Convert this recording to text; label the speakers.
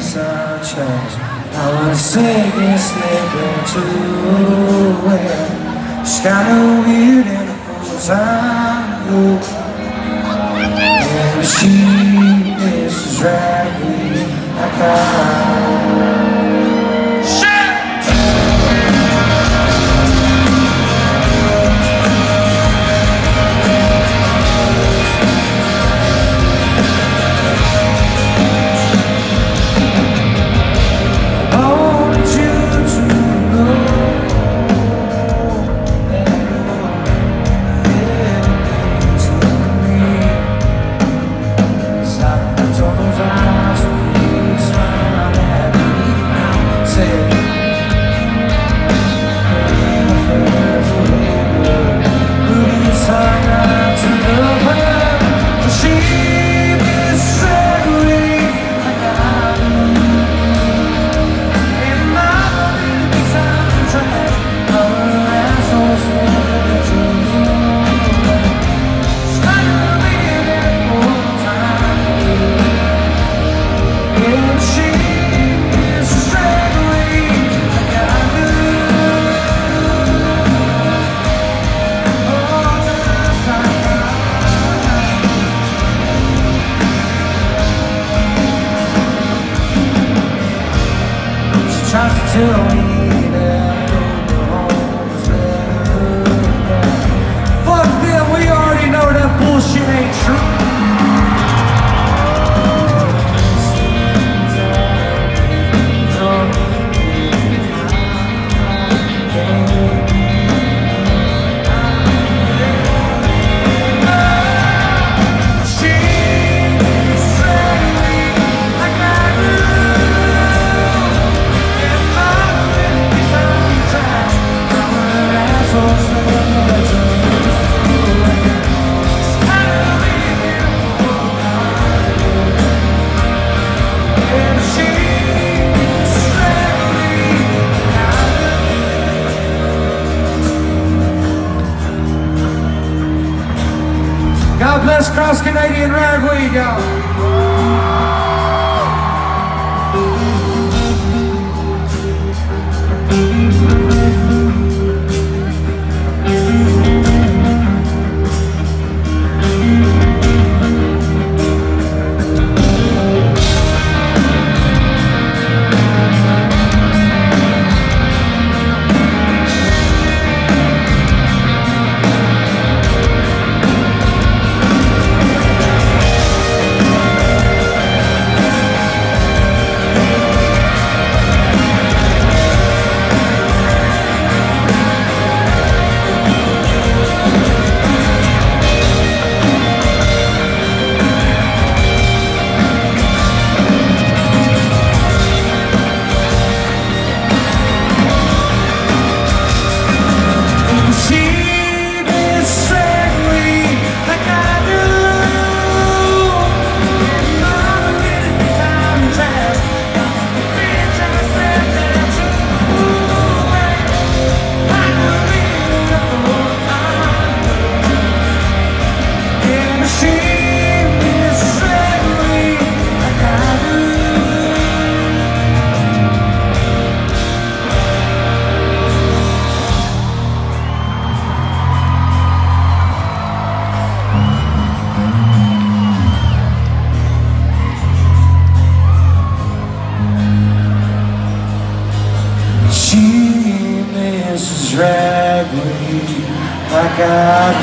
Speaker 1: I wanna sing this nigga to it. It's kinda weird in a full-time loop. And she is drag me like I to tell me Bless Cross Canadian Ragweed, y'all. Misses